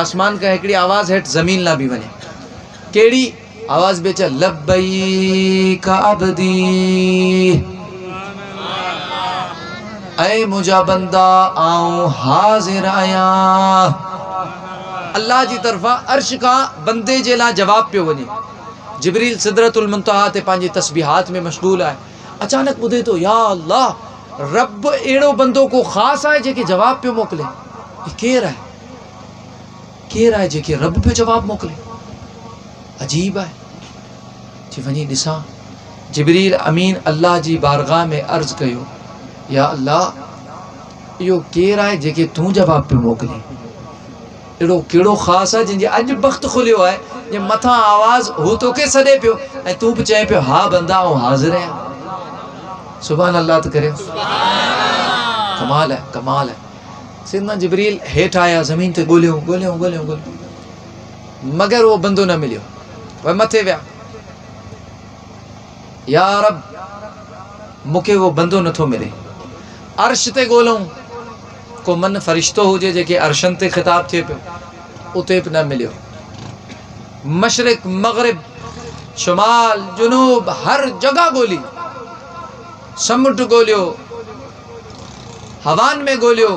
आसमान खां हिकिड़ी आवाज़ हेठि ज़मीन लाइ बि वञे कहिड़ी आवाज़ बि अचे लबई का अबदी। ऐं मुंहिंजा बंदा, आऊँ हाज़िर आहियाँ अल्लाह जी तरफ़ां अर्श खां बंदे जे लाइ जवाबु पियो वञे जिबरील सिदरतुल मुंतहा ते पंहिंजी तस्बीहात में मशगूल आहे अचानक ॿुधे थो या अल्लाह, रब अहिड़ो बंदो को ख़ासि आहे जेके जवाबु पियो मोकिले। ही केरु आहे केरु आहे जेके रब पियो जवाबु मोकिले? अजीब आहे जी वञी ॾिसां जिबरील अमीन अल्लाह जी बारगाह में अर्ज़ु कयो या अल्लाह इहो केरु आहे जेके तूं जवाबु पियो मोकिले? अहिड़ो कहिड़ो ख़ासि आहे जंहिंजे अॼु वक़्तु खुलियो आहे जे मथां आवाज़ हू तोखे सॾे पियो ऐं तूं बि चए पियो हा बंदा ऐं हाज़िर आहियाँ। सुभाणे अल्लाह त करे कमाल आहे कमाल आहे सिंधा जिबरील हेठि आया, ज़मीन ते ॻोल्हियूं ॻोल्हियूं ॻोल्हियूं ॻोल्हियूं मगर उहो बंदो न मिलियो। वरी मथे विया। यार मूंखे उहो बंदो नथो मिले। अर्श ते ॻोल्हूं को मन फ़रिश्तो हुजे, जेके अर्शनि ते ख़िताबु थिए पियो, उते बि न मिलियो। मशरक़, मग़रब, शुमाल, जुनूब, हर जॻह ॻोल्ही समुंड ॻोल्हियो हवान में ॻोल्हियो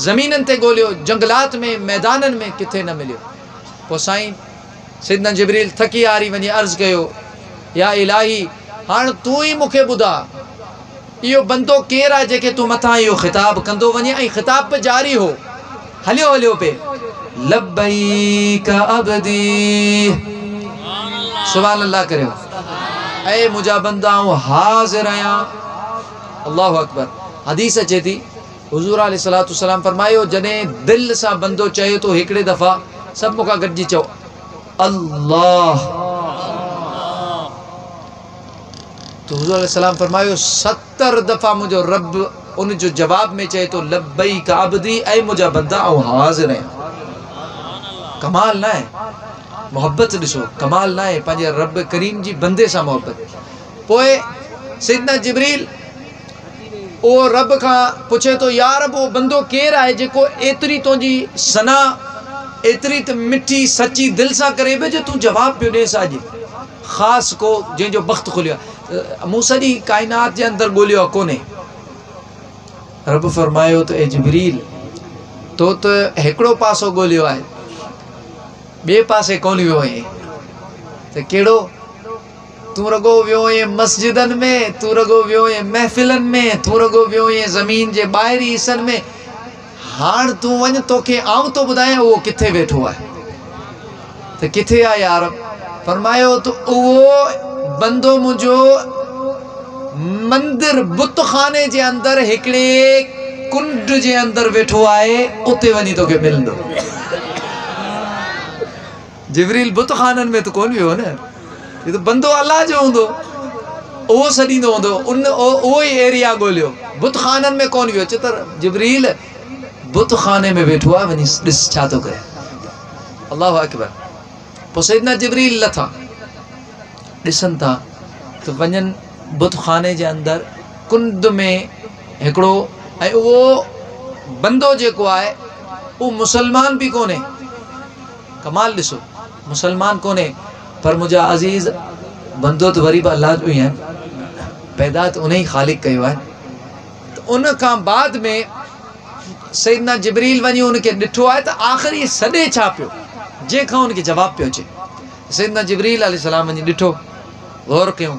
ज़मीननि ते ॻोल्हियो जंगलात में, मैदाननि में किथे न मिलियो। पोइ साईं सिदन जिबरील थकी हारी वञी अर्ज़ु कयो, या इलाही, हाणे तूं ई मूंखे ॿुधा, इहो बंदो केरु आहे जेके तूं मथां इहो ख़िताबु कंदो वञे ख़िताब बि जारी हो? हलियो हलियो पे। लबैक अबदी। सुभान अल्लाह करियो बंदा हाज़िर आहियाँ। अल्लाह अकबर। हदीस अचे थी हुज़ूर सलाम फरमायो, जॾहिं दिलि सां बंदो चयो थो हिकिड़े दफ़ा, सभु मूंखां चओ, अल्लाह। तो हुज़ूर सलाम फरमायो सतरि दफ़ा मुंहिंजो रब उन जो जवाब में चए थो लबई काबदी ऐं मुंहिंजा बंदा ऐं हाज़िर आहियाँ कमाल न आहे मोहबत ॾिसो, कमाल न आहे पंहिंजे रब करीम जी बंदे सां मोहबत पोइ सिदना जिबरील उहो रब खां पुछे थो यार उहो बंदो केरु आहे जेको एतिरी तुंहिंजी सना, एतिरी त मिठी सची दिलि सां करे? पियो जो तूं जवाबु पियो ॾिएसि अॼु ख़ासि को जंहिंजो वक़्तु खुलियो आहे। मूं सॼी काइनात जे अंदरि ॻोल्हियो रब फरमायो त, ए जिबरील तो त हिकिड़ो पासो ॻोल्हियो आहे। ॿिए पासे कोन वियो आहीं। त कहिड़ो तूं रगो वियो आहीं मस्जिदनि में, तू रगो वियो आहीं महफ़िलनि में, तू रगो वियो आहीं ज़मीन जे ॿाहिरी हिसनि में। हाणे तूं वञ, तोखे आऊँ थो ॿुधायां उहो किथे वेठो आहे। त किथे आहे यार? फरमायो त उहो बंदो मुंहिंजो मंदिर बुतखाने जे अंदरि, हिकिड़े कुंड जे अंदरि वेठो आहे, उते वञी तोखे मिलंदो। जिबरील बुतखाननि में त कोन वियो न। ही त बंदो जो हूंदो उहो सॾींदो हूंदो उन उहो एरिया ॻोल्हियो बुतखाननि में कोन वियो चए त जिबरील बुतखाने में वेठो आहे वञी ॾिस अकबर पोइ सैदना जिबरील लथा ॾिसनि था त वञनि बुतखाने जे अंदरि कुंड में हिकिड़ो ऐं उहो बंदो जेको आहे उहो मुस्लमान बि कोन्हे कमाल ॾिसो मुस्लमान कोन्हे पर मुंहिंजा अज़ीज़, बंदो त वरी बि अलाह जो पैदा त उन ई ख़ालिक कयो आहे त उन बाद में सैदना जिबरील वञी उनखे ॾिठो आहे त आख़िरी सॾे छा पियो जंहिंखां उनखे जवाबु अचे सैदना जिबरील अल सलाम वञी ॾिठो गौर कयूं,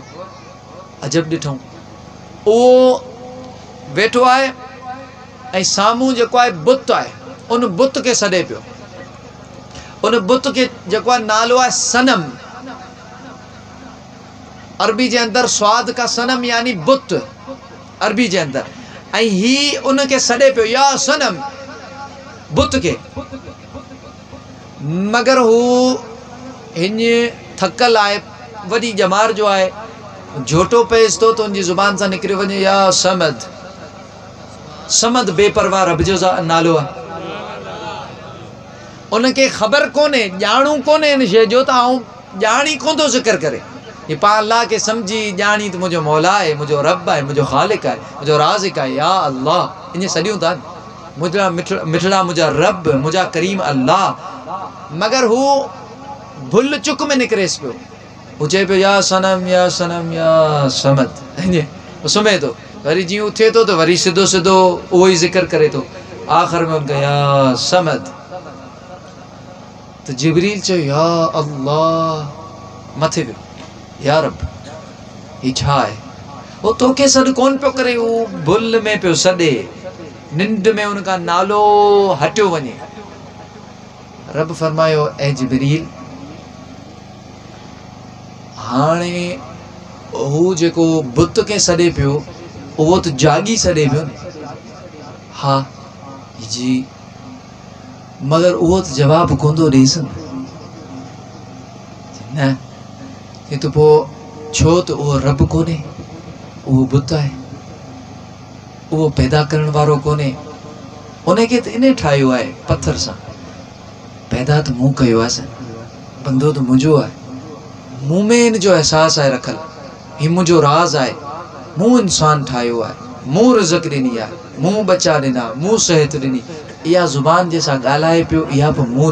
अजब ॾिठूं उहो वेठो आहे ऐं साम्हूं जेको बुत आहे उन बुत खे सॾे पियो। उन बुत खे जेको नालो आहे सनम। अरबी जे अंदरि स्वाद का सनम यानी बुत, अरबी जे अंदरि। ऐं ही उनखे सॾे पियो, या सनम, बुत खे। मगर हू हिन थकल आहे, वॾी ॼमार जो आहे, झोटो पएसि थो त हुनजी ज़ुबान सां निकिरी वञे, या समद। समद बेपरवाह रब जो नालो आहे। उनखे ख़बर कोन्हे, ॼाणू कोन्हे हिन शइ जो, त आउं ॼाणी कोन थो ज़िक्र करे। ये पा अल्लाह खे सम्झी ॼाणी त मुंहिंजो मौला आहे मुंहिंजो रब आहे मुंहिंजो ख़ालिक आहे मुंहिंजो राज़िक आहे या अल्लाह। इन सॾियूं था मुंहिंजा मिठ मिठड़ा मुंहिंजा रब मुंहिंजा करीम अल्लाह। मगर हू भुल चुक में निकिरेसि पियो हू चए पियो या सनम या सनम, या ईअं सुम्हे थो वरी जीअं उथे थो त वरी सिधो सिधो उहो ई ज़िक्र करे थो आख़िर में उनखे या समद। त जिबरील चयो या अल्लाह। मथे वियो या रब ही छा आहे उहो तोखे सॾु कोन पियो करे हू भुल में पियो सॾे। निंड में उनखां नालो हटियो वञे। रब फरमायो, ऐं जिबरील, हाणे हू जेको बुत खे सॾे पियो, उहो त जागी सॾे पियो हा, जी, मगर उहो त जवाबु थो ॾेसि न हे त पोइ छो त उहो रब कोन्हे उहो बुत आहे उहो पैदा करण वारो कोन्हे उनखे त इन ठाहियो आहे पथर सां। पैदा त मूं कयो बंदो त मुंहिंजो आहे मूं में इन जो अहसासु आहे रखियलु हीउ मुंहिंजो राज़ आहे मूं इंसानु ठाहियो आहे मूं रिज़क ॾिनी आहे मूं बचा ॾिना मूं सिहत ॾिनी इहा ज़ुबान जंहिंसां ॻाल्हाए पियो, इहा बि मूं